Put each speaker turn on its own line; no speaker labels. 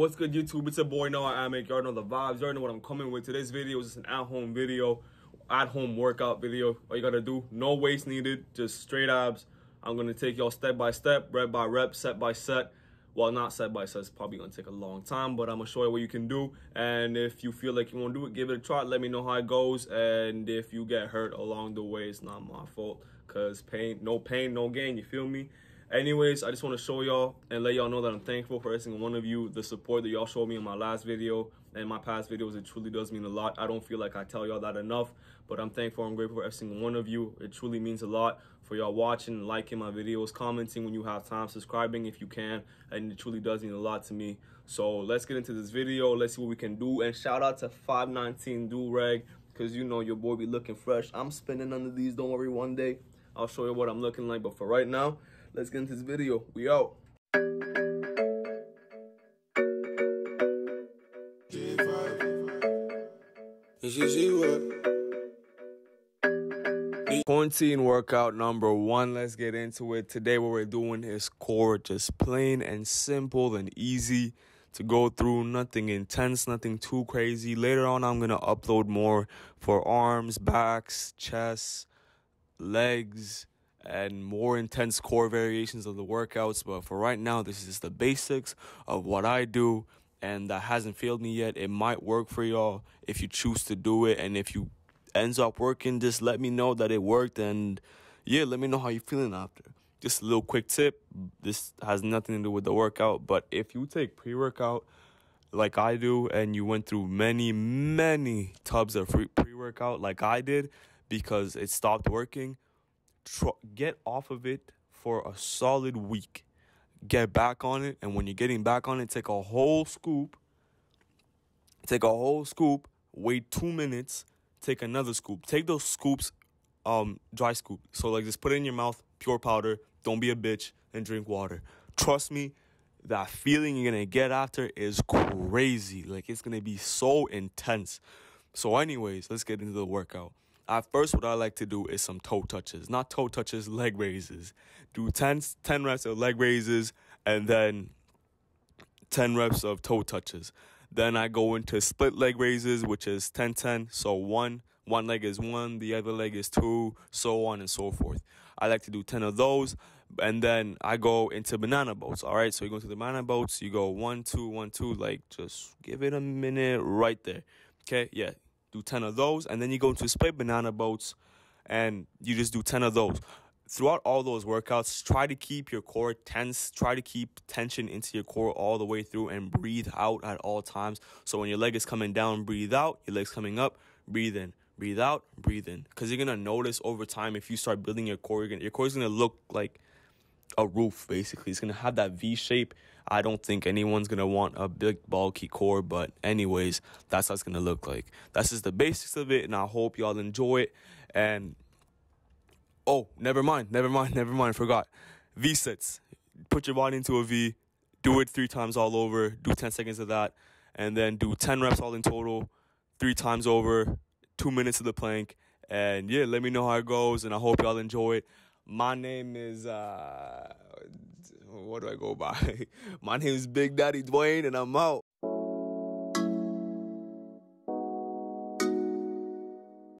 What's good YouTube? It's a boy Noah Amic. Y'all know the vibes. Y'all know what I'm coming with. Today's video is just an at-home video, at-home workout video. All you gotta do, no weights needed, just straight abs. I'm gonna take y'all step by step, rep by rep, set by set. Well, not set by set, it's probably gonna take a long time, but I'm gonna show you what you can do. And if you feel like you wanna do it, give it a try. Let me know how it goes. And if you get hurt along the way, it's not my fault. Cause pain, no pain, no gain, you feel me? Anyways, I just want to show y'all and let y'all know that I'm thankful for every single one of you. The support that y'all showed me in my last video and my past videos, it truly does mean a lot. I don't feel like I tell y'all that enough, but I'm thankful I'm grateful for every single one of you. It truly means a lot for y'all watching, liking my videos, commenting when you have time, subscribing if you can, and it truly does mean a lot to me. So let's get into this video. Let's see what we can do. And shout out to 519 Do Rag, because you know your boy be looking fresh. I'm spinning under these, don't worry, one day. I'll show you what I'm looking like, but for right now, let's get into this video. We out. Quarantine workout number one. Let's get into it. Today, what we're doing is core, just plain and simple and easy to go through. Nothing intense, nothing too crazy. Later on, I'm gonna upload more for arms, backs, chests, legs, and more intense core variations of the workouts. But for right now, this is the basics of what I do, and that hasn't failed me yet. It might work for y'all if you choose to do it, and if you ends up working, just let me know that it worked, and yeah, let me know how you're feeling after. Just a little quick tip. This has nothing to do with the workout, but if you take pre workout like I do, and you went through many, many tubs of pre workout like I did because it stopped working tr- get off of it for a solid week. Get back on it, and when you're getting back on it, take a whole scoop. Take a whole scoop. Wait two minutes. Take another scoop. Take those scoops, um, dry scoop. So like, just put it in your mouth, pure powder. Don't be a bitch and drink water. Trust me, that feeling you're gonna get after is crazy. Like it's gonna be so intense. So, anyways, let's get into the workout. At first, what I like to do is some toe touches. Not toe touches, leg raises. Do 10, 10 reps of leg raises and then 10 reps of toe touches. Then I go into split leg raises, which is 10 10. So one, one leg is one, the other leg is two, so on and so forth. I like to do 10 of those. And then I go into banana boats. All right. So you go to the banana boats, you go one, two, one, two, like just give it a minute right there. Okay. Yeah do 10 of those, and then you go into split banana boats and you just do 10 of those. Throughout all those workouts, try to keep your core tense, try to keep tension into your core all the way through and breathe out at all times. So when your leg is coming down, breathe out, your leg's coming up, breathe in. Breathe out, breathe in. Because you're gonna notice over time if you start building your core, gonna, your core is gonna look like a roof basically. It's gonna have that V shape. I don't think anyone's gonna want a big bulky core, but anyways, that's how it's gonna look like. That's just the basics of it, and I hope y'all enjoy it. And oh, never mind, never mind, never mind, forgot. V sets. Put your body into a V, do it three times all over, do 10 seconds of that, and then do 10 reps all in total, three times over, two minutes of the plank. And yeah, let me know how it goes, and I hope y'all enjoy it. My name is uh what do I go by? My name is Big Daddy Dwayne and I'm out.